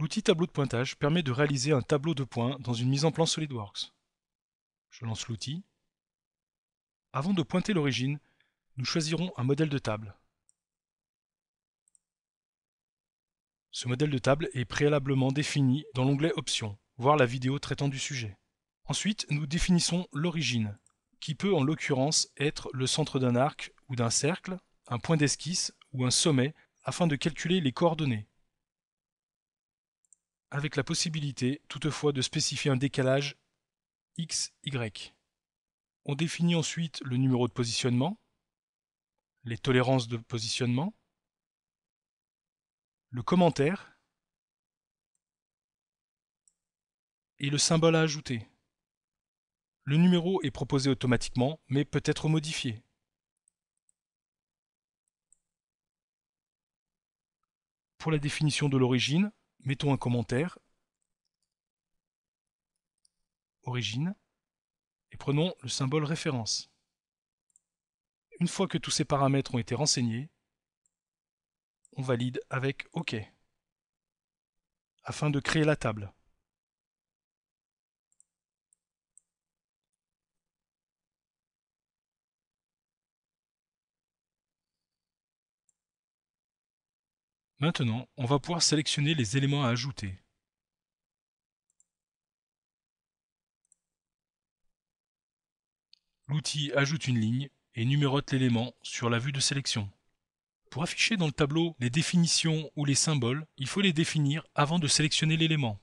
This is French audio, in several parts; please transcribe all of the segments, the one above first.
L'outil tableau de pointage permet de réaliser un tableau de points dans une mise en plan SolidWorks. Je lance l'outil. Avant de pointer l'origine, nous choisirons un modèle de table. Ce modèle de table est préalablement défini dans l'onglet Options, voir la vidéo traitant du sujet. Ensuite, nous définissons l'origine, qui peut en l'occurrence être le centre d'un arc ou d'un cercle, un point d'esquisse ou un sommet, afin de calculer les coordonnées. Avec la possibilité toutefois de spécifier un décalage x, y. On définit ensuite le numéro de positionnement, les tolérances de positionnement, le commentaire et le symbole à ajouter. Le numéro est proposé automatiquement, mais peut être modifié. Pour la définition de l'origine, mettons un commentaire. Origine. Et prenons le symbole référence. Une fois que tous ces paramètres ont été renseignés, on valide avec OK afin de créer la table. Maintenant, on va pouvoir sélectionner les éléments à ajouter. L'outil ajoute une ligne et numérote l'élément sur la vue de sélection. Pour afficher dans le tableau les définitions ou les symboles, il faut les définir avant de sélectionner l'élément.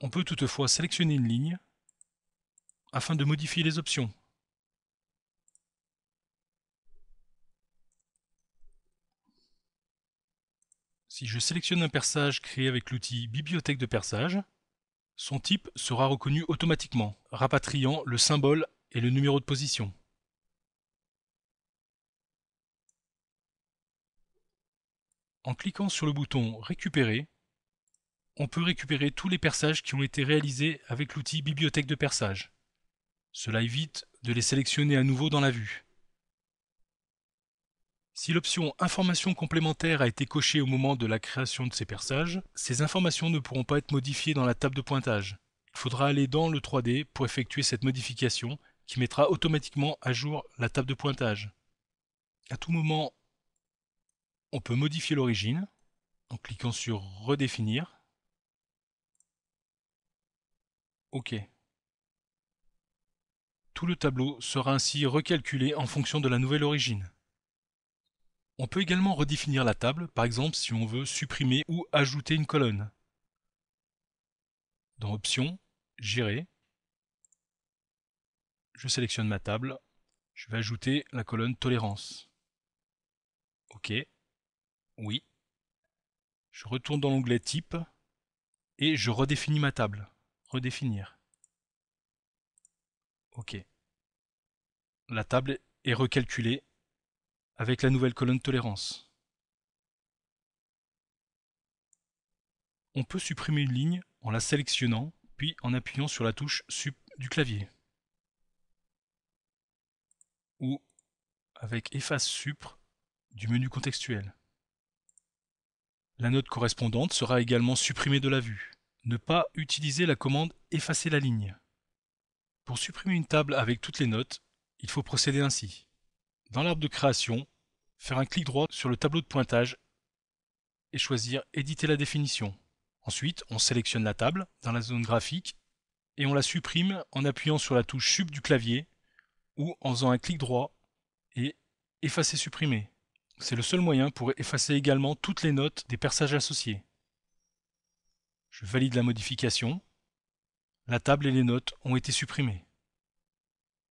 On peut toutefois sélectionner une ligne afin de modifier les options. Si je sélectionne un perçage créé avec l'outil Bibliothèque de perçage, son type sera reconnu automatiquement, rapatriant le symbole et le numéro de position. En cliquant sur le bouton Récupérer, on peut récupérer tous les perçages qui ont été réalisés avec l'outil Bibliothèque de perçage. Cela évite de les sélectionner à nouveau dans la vue. Si l'option Informations complémentaires a été cochée au moment de la création de ces perçages, ces informations ne pourront pas être modifiées dans la table de pointage. Il faudra aller dans le 3D pour effectuer cette modification qui mettra automatiquement à jour la table de pointage. À tout moment, on peut modifier l'origine en cliquant sur Redéfinir. OK. Tout le tableau sera ainsi recalculé en fonction de la nouvelle origine. On peut également redéfinir la table, par exemple si on veut supprimer ou ajouter une colonne. Dans Options, Gérer, je sélectionne ma table, je vais ajouter la colonne Tolérance. OK, oui. Je retourne dans l'onglet Type et je redéfinis ma table. Redéfinir. OK. La table est recalculée avec la nouvelle colonne tolérance. On peut supprimer une ligne en la sélectionnant, puis en appuyant sur la touche Sup du clavier. Ou avec Efface Supre du menu contextuel. La note correspondante sera également supprimée de la vue. Ne pas utiliser la commande Effacer la ligne. Pour supprimer une table avec toutes les notes, il faut procéder ainsi. Dans l'arbre de création, faire un clic droit sur le tableau de pointage et choisir Éditer la définition. Ensuite, on sélectionne la table dans la zone graphique et on la supprime en appuyant sur la touche Sub du clavier ou en faisant un clic droit et Effacer supprimer. C'est le seul moyen pour effacer également toutes les notes des perçages associés. Je valide la modification. La table et les notes ont été supprimées.